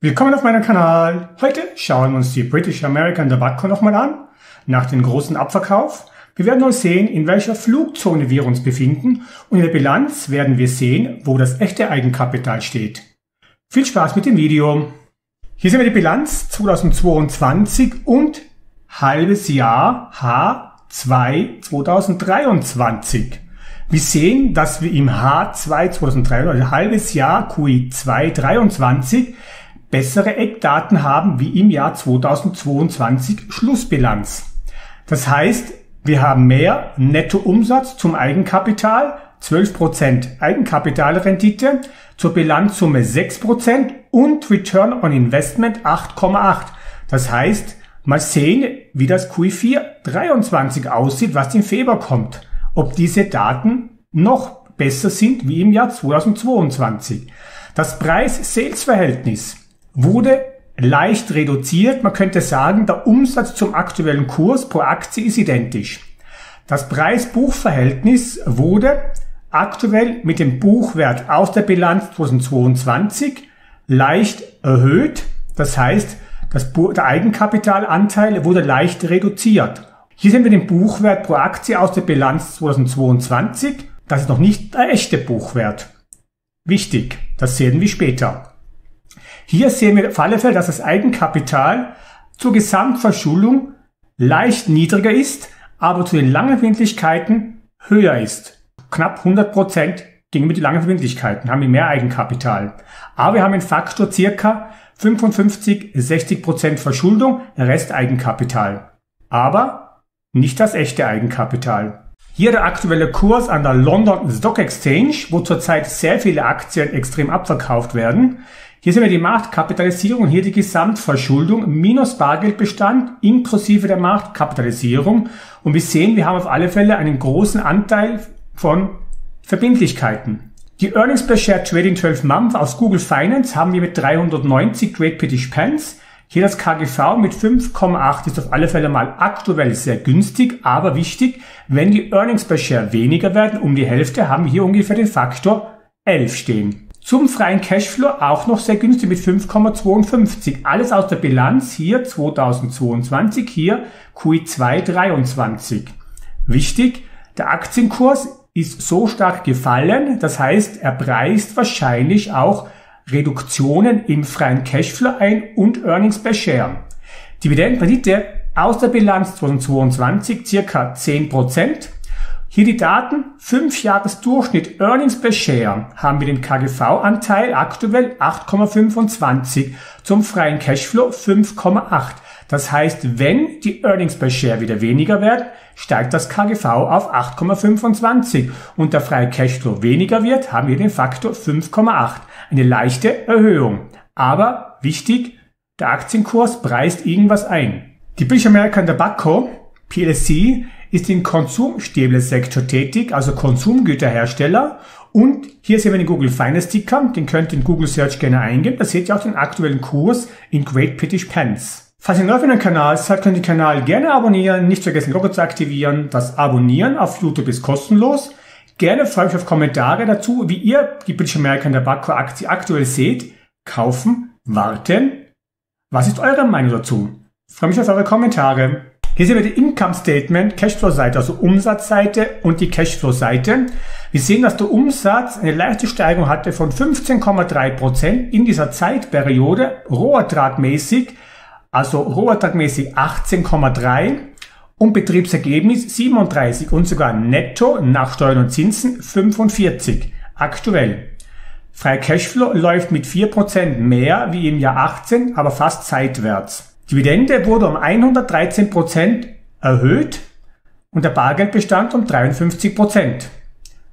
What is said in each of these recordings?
Willkommen auf meinem Kanal. Heute schauen wir uns die British American Tobacco nochmal an, nach dem großen Abverkauf. Wir werden uns sehen, in welcher Flugzone wir uns befinden und in der Bilanz werden wir sehen, wo das echte Eigenkapital steht. Viel Spaß mit dem Video. Hier sehen wir die Bilanz 2022 und halbes Jahr H2 2023. Wir sehen, dass wir im H2 2023, also halbes Jahr QI2 23, bessere Eckdaten haben wie im Jahr 2022 Schlussbilanz. Das heißt, wir haben mehr Nettoumsatz zum Eigenkapital, 12% Eigenkapitalrendite, zur Bilanzsumme 6% und Return on Investment 8,8. Das heißt, mal sehen, wie das Q4 23 aussieht, was im Februar kommt. Ob diese Daten noch besser sind wie im Jahr 2022. Das Preis-Sales-Verhältnis wurde leicht reduziert. Man könnte sagen, der Umsatz zum aktuellen Kurs pro Aktie ist identisch. Das Preis-Buch-Verhältnis wurde aktuell mit dem Buchwert aus der Bilanz 2022 leicht erhöht. Das heißt, das, der Eigenkapitalanteil wurde leicht reduziert. Hier sehen wir den Buchwert pro Aktie aus der Bilanz 2022. Das ist noch nicht der echte Buchwert. Wichtig, das sehen wir später. Hier sehen wir auf alle Fälle, dass das Eigenkapital zur Gesamtverschuldung leicht niedriger ist, aber zu den Langverbindlichkeiten höher ist. Knapp 100 Prozent gegenüber die langen haben wir mehr Eigenkapital. Aber wir haben einen Faktor circa 55, 60 Prozent Verschuldung, Rest Eigenkapital. Aber nicht das echte Eigenkapital. Hier der aktuelle Kurs an der London Stock Exchange, wo zurzeit sehr viele Aktien extrem abverkauft werden. Hier sehen wir die Marktkapitalisierung, hier die Gesamtverschuldung minus Bargeldbestand inklusive der Marktkapitalisierung. Und wir sehen, wir haben auf alle Fälle einen großen Anteil von Verbindlichkeiten. Die Earnings per Share Trading 12 Month aus Google Finance haben wir mit 390 Great British Pence. Hier das KGV mit 5,8 ist auf alle Fälle mal aktuell sehr günstig, aber wichtig, wenn die Earnings per Share weniger werden, um die Hälfte, haben wir hier ungefähr den Faktor 11 stehen. Zum freien Cashflow auch noch sehr günstig mit 5,52. Alles aus der Bilanz hier 2022, hier Q2 23. Wichtig, der Aktienkurs ist so stark gefallen, das heißt, er preist wahrscheinlich auch Reduktionen im freien Cashflow ein und Earnings per Share. Dividendenrendite aus der Bilanz 2022 circa 10%. Hier die Daten, 5 Jahres Durchschnitt Earnings per Share haben wir den KGV-Anteil aktuell 8,25, zum freien Cashflow 5,8. Das heißt, wenn die Earnings per Share wieder weniger werden, steigt das KGV auf 8,25 und der freie Cashflow weniger wird, haben wir den Faktor 5,8. Eine leichte Erhöhung. Aber wichtig, der Aktienkurs preist irgendwas ein. Die British American Tobacco PLC ist im Konsumstäblesektor tätig, also Konsumgüterhersteller. Und hier sehen wir den Google Finance Sticker, den könnt ihr in Google Search gerne eingeben. Da seht ihr auch den aktuellen Kurs in Great British Pence. Falls ihr neu auf dem Kanal seid, könnt ihr den Kanal gerne abonnieren. Nicht vergessen, Glocke zu aktivieren. Das Abonnieren auf YouTube ist kostenlos. Gerne freue ich mich auf Kommentare dazu, wie ihr die British American Tobacco Aktie aktuell seht. Kaufen, warten. Was ist eure Meinung dazu? Freue mich auf eure Kommentare. Hier sehen wir die Income Statement, Cashflow-Seite, also Umsatzseite und die Cashflow-Seite. Wir sehen, dass der Umsatz eine leichte Steigerung hatte von 15,3% in dieser Zeitperiode, rohertragmäßig, also rohertragmäßig 18,3 und Betriebsergebnis 37 und sogar netto nach Steuern und Zinsen 45 aktuell. Freie Cashflow läuft mit 4% mehr wie im Jahr 18, aber fast seitwärts. Dividende wurde um 113% erhöht und der Bargeldbestand um 53%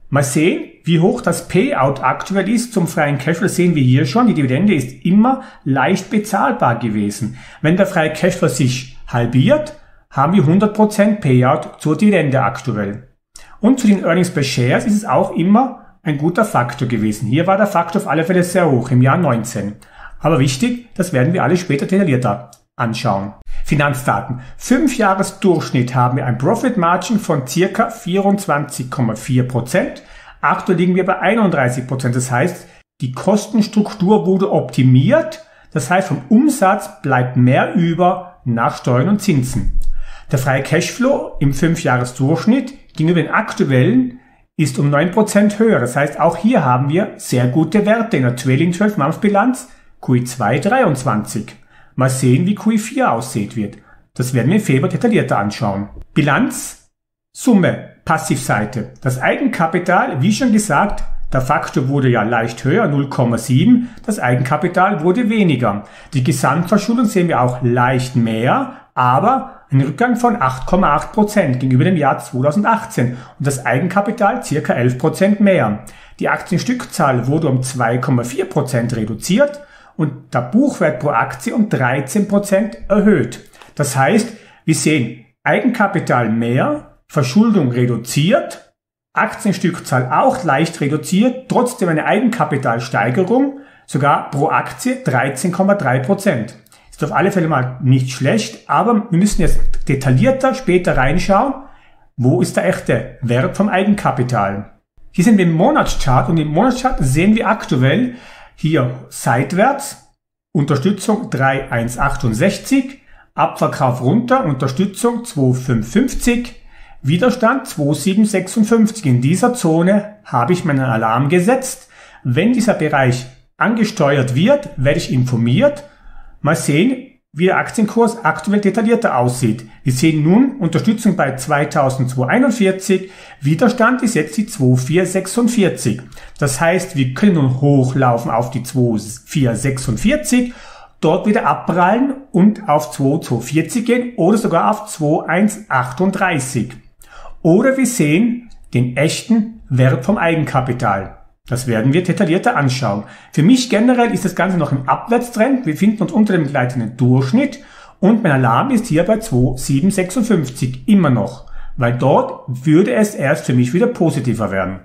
Mal sehen, wie hoch das Payout aktuell ist zum freien Cashflow, sehen wir hier schon. Die Dividende ist immer leicht bezahlbar gewesen. Wenn der freie Cashflow sich halbiert, haben wir 100% Payout zur Dividende aktuell. Und zu den Earnings per Shares ist es auch immer ein guter Faktor gewesen. Hier war der Faktor auf alle Fälle sehr hoch im Jahr 19. Aber wichtig, das werden wir alle später detaillierter anschauen. Finanzdaten. Fünf Jahres Durchschnitt haben wir ein Profit Margin von circa 24,4% Aktuell liegen wir bei 31% Das heißt, die Kostenstruktur wurde optimiert. Das heißt, vom Umsatz bleibt mehr über nach Steuern und Zinsen. Der freie Cashflow im 5-Jahres-Durchschnitt gegenüber den aktuellen ist um 9% höher. Das heißt, auch hier haben wir sehr gute Werte in der Trailing 12 Months Bilanz QI2 23. Mal sehen, wie QI4 aussieht wird. Das werden wir im Februar detaillierter anschauen. Bilanz, Summe, Passivseite. Das Eigenkapital, wie schon gesagt, der Faktor wurde ja leicht höher, 0,7. Das Eigenkapital wurde weniger. Die Gesamtverschuldung sehen wir auch leicht mehr, aber ein Rückgang von 8,8 Prozent gegenüber dem Jahr 2018 und das Eigenkapital circa 11 Prozent mehr. Die Aktienstückzahl wurde um 2,4 Prozent reduziert und der Buchwert pro Aktie um 13 Prozent erhöht. Das heißt, wir sehen Eigenkapital mehr, Verschuldung reduziert, Aktienstückzahl auch leicht reduziert, trotzdem eine Eigenkapitalsteigerung, sogar pro Aktie 13,3 Prozent. Ist auf alle Fälle mal nicht schlecht, aber wir müssen jetzt detaillierter später reinschauen, wo ist der echte Wert vom Eigenkapital. Hier sind wir im Monatschart und im Monatschart sehen wir aktuell hier seitwärts Unterstützung 3,168, Abverkauf runter, Unterstützung 2,550, Widerstand 2,756. In dieser Zone habe ich meinen Alarm gesetzt. Wenn dieser Bereich angesteuert wird, werde ich informiert. Mal sehen, wie der Aktienkurs aktuell detaillierter aussieht. Wir sehen nun Unterstützung bei 2241, Widerstand ist jetzt die 2446. Das heißt, wir können nun hochlaufen auf die 2446 dort wieder abprallen und auf 2240 gehen oder sogar auf 2138. Oder wir sehen den echten Wert vom Eigenkapital. Das werden wir detaillierter anschauen. Für mich generell ist das Ganze noch im Abwärtstrend. Wir befinden uns unter dem gleitenden Durchschnitt und mein Alarm ist hier bei 2,756 immer noch, weil dort würde es erst für mich wieder positiver werden.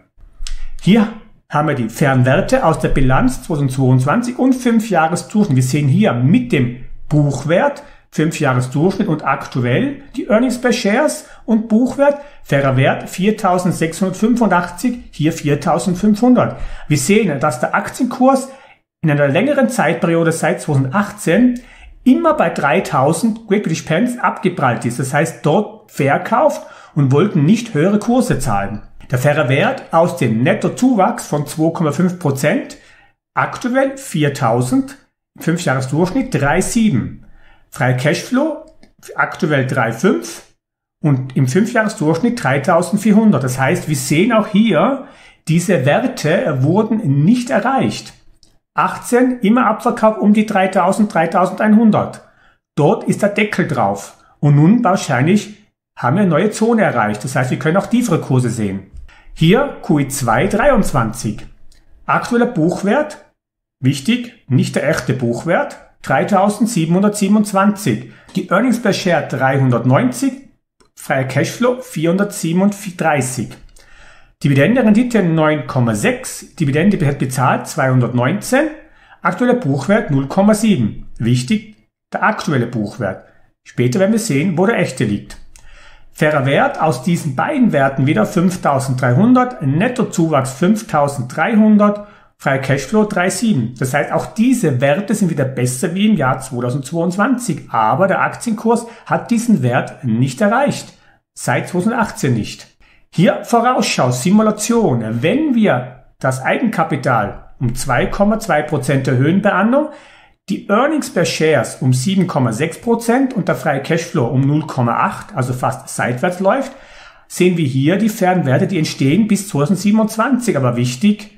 Hier haben wir die Fernwerte aus der Bilanz 2022 und 5 Jahresdurchschnitt. Wir sehen hier mit dem Buchwert 5 Jahresdurchschnitt und aktuell die Earnings per Shares und Buchwert, fairer Wert 4685, hier 4500. Wir sehen, dass der Aktienkurs in einer längeren Zeitperiode seit 2018 immer bei 3000 Great British Pence abgeprallt ist. Das heißt, dort verkauft und wollten nicht höhere Kurse zahlen. Der faire Wert aus dem Nettozuwachs von 2,5%, aktuell 4000, 5 Jahresdurchschnitt 3,7. Freie Cashflow aktuell 3,5 und im 5-Jahres-Durchschnitt 3400. Das heißt, wir sehen auch hier, diese Werte wurden nicht erreicht. 18 immer Abverkauf um die 3000, 3100. Dort ist der Deckel drauf. Und nun wahrscheinlich haben wir eine neue Zone erreicht. Das heißt, wir können auch tiefere Kurse sehen. Hier QI2 23. Aktueller Buchwert. Wichtig, nicht der echte Buchwert. 3727. Die Earnings per Share 390, freier Cashflow 437. Dividende Rendite 9,6, Dividende bezahlt 219, aktueller Buchwert 0,7. Wichtig, der aktuelle Buchwert. Später werden wir sehen, wo der echte liegt. Fairer Wert aus diesen beiden Werten wieder 5300, Nettozuwachs 5300 Freier Cashflow 3,7. Das heißt, auch diese Werte sind wieder besser wie im Jahr 2022. Aber der Aktienkurs hat diesen Wert nicht erreicht. Seit 2018 nicht. Hier Vorausschau, Simulation. Wenn wir das Eigenkapital um 2,2% erhöhen bei Anno, die Earnings per Shares um 7,6% und der freie Cashflow um 0,8, also fast seitwärts läuft, sehen wir hier die Fernwerte, die entstehen bis 2027. Aber wichtig,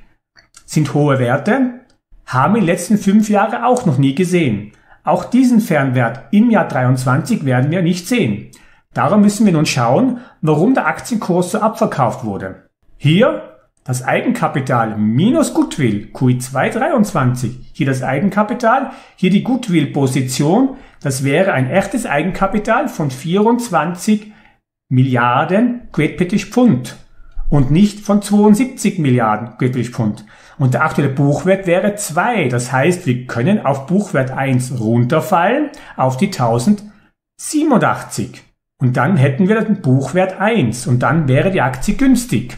sind hohe Werte, haben in den letzten fünf Jahren auch noch nie gesehen. Auch diesen Fernwert im Jahr 23 werden wir nicht sehen. Darum müssen wir nun schauen, warum der Aktienkurs so abverkauft wurde. Hier das Eigenkapital minus Goodwill, QI2 23. Hier das Eigenkapital, hier die Goodwill-Position. Das wäre ein echtes Eigenkapital von 24 Milliarden Great British Pfund und nicht von 72 Milliarden British Pfund. Und der aktuelle Buchwert wäre 2. Das heißt, wir können auf Buchwert 1 runterfallen auf die 1087. Und dann hätten wir den Buchwert 1 und dann wäre die Aktie günstig.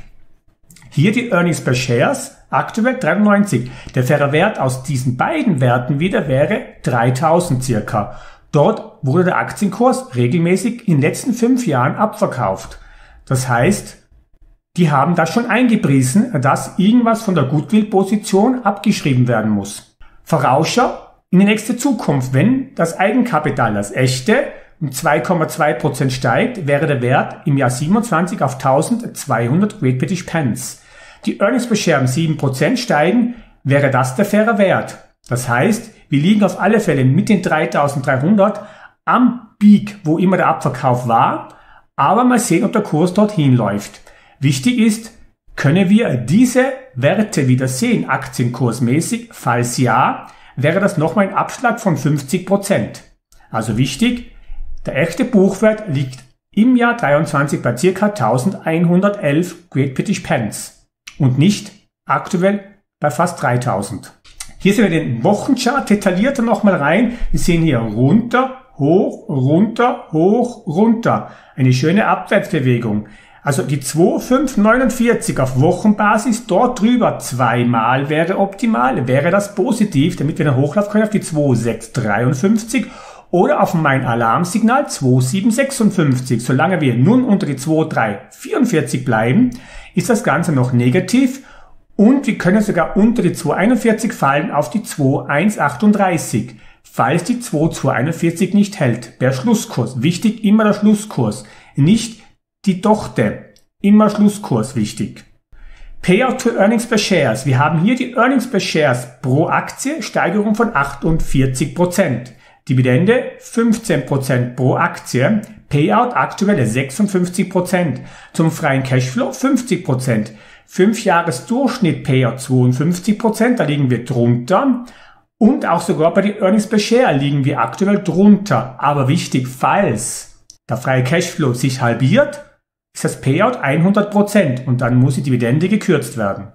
Hier die Earnings per Shares aktuell 93. Der faire Wert aus diesen beiden Werten wieder wäre 3000 circa. Dort wurde der Aktienkurs regelmäßig in den letzten fünf Jahren abverkauft. Das heißt, die haben das schon eingepriesen, dass irgendwas von der Goodwill-Position abgeschrieben werden muss. Vorausschau in die nächste Zukunft. Wenn das Eigenkapital, das echte, um 2,2% steigt, wäre der Wert im Jahr 27 auf 1200 Great British Pence. Die Earnings per Share um 7% steigen, wäre das der faire Wert. Das heißt, wir liegen auf alle Fälle mit den 3300 am Peak, wo immer der Abverkauf war, aber mal sehen, ob der Kurs dorthin läuft. Wichtig ist, können wir diese Werte wieder sehen, aktienkursmäßig? Falls ja, wäre das nochmal ein Abschlag von 50%. Also wichtig, der echte Buchwert liegt im Jahr 23 bei ca. 1111 Great British Pence und nicht aktuell bei fast 3000. Hier sehen wir den Wochenchart detaillierter nochmal rein. Wir sehen hier runter, hoch, runter, hoch, runter. Eine schöne Abwärtsbewegung. Also die 2,549 auf Wochenbasis, dort drüber zweimal wäre optimal, wäre das positiv, damit wir dann hochlaufen können auf die 2,653 oder auf mein Alarmsignal 2756. Solange wir nun unter die 2344 bleiben, ist das Ganze noch negativ und wir können sogar unter die 241 fallen auf die 2138. Falls die 2241 nicht hält, der Schlusskurs. Wichtig immer der Schlusskurs, nicht die Dochte. Immer Schlusskurs wichtig. Payout to Earnings per Shares. Wir haben hier die Earnings per Shares pro Aktie, Steigerung von 48%. Dividende 15% pro Aktie. Payout aktuell 56%. Zum freien Cashflow 50%. 5 Jahres Durchschnitt Payout 52%, da liegen wir drunter. Und auch sogar bei den Earnings per Share liegen wir aktuell drunter. Aber wichtig, falls der freie Cashflow sich halbiert, ist das Payout 100% und dann muss die Dividende gekürzt werden.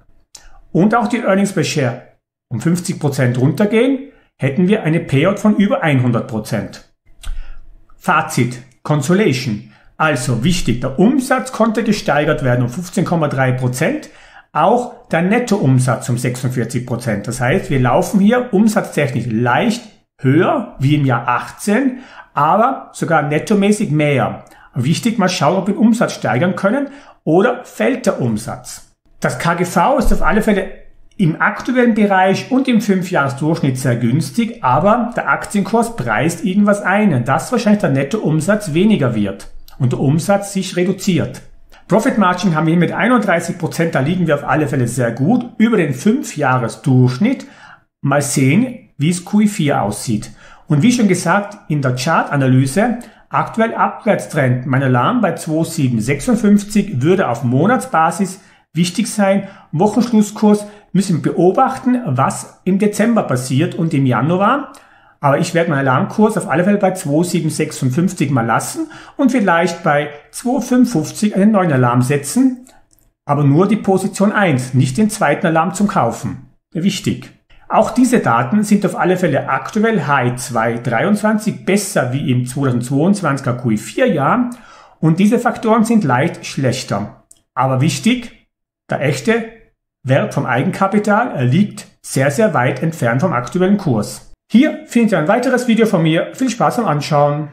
Und auch die Earnings per Share um 50% runtergehen, hätten wir eine Payout von über 100%. Fazit, Consolation. Also wichtig, der Umsatz konnte gesteigert werden um 15,3%, auch der Nettoumsatz um 46%. Das heißt, wir laufen hier umsatztechnisch leicht höher wie im Jahr 18, aber sogar nettomäßig mehr. Wichtig, mal schauen, ob wir den Umsatz steigern können oder fällt der Umsatz. Das KGV ist auf alle Fälle im aktuellen Bereich und im 5-Jahres-Durchschnitt sehr günstig, aber der Aktienkurs preist irgendwas ein, dass wahrscheinlich der Nettoumsatz weniger wird und der Umsatz sich reduziert. Profit Margin haben wir hier mit 31%, da liegen wir auf alle Fälle sehr gut über den 5-Jahres-Durchschnitt. Mal sehen, wie es Q4 aussieht. Und wie schon gesagt, in der Chartanalyse Aktuell Abwärtstrend. Mein Alarm bei 2756 würde auf Monatsbasis wichtig sein. Wochenschlusskurs müssen beobachten, was im Dezember passiert und im Januar. Aber ich werde meinen Alarmkurs auf alle Fälle bei 2756 mal lassen und vielleicht bei 2550 einen neuen Alarm setzen. Aber nur die Position 1, nicht den zweiten Alarm zum Kaufen. Wichtig. Auch diese Daten sind auf alle Fälle aktuell H223 besser wie im 2022er Q4-Jahr und diese Faktoren sind leicht schlechter. Aber wichtig, der echte Wert vom Eigenkapital liegt sehr, sehr weit entfernt vom aktuellen Kurs. Hier findet ihr ein weiteres Video von mir. Viel Spaß beim Anschauen.